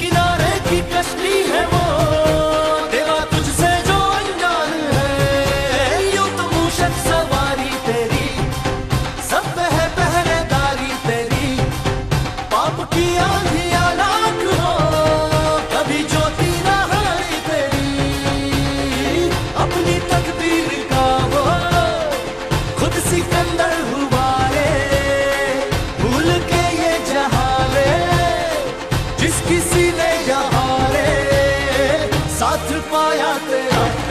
किनारे की कश्ती है वो। तेरा तुझसे जो अनजान है। तो सवारी तेरी। सब है पहरेदारी तेरी। पाप की आंधी आलाक हो। कभी तेरी। अपनी तकदीर का वो। खुद साथ पाया तेरा।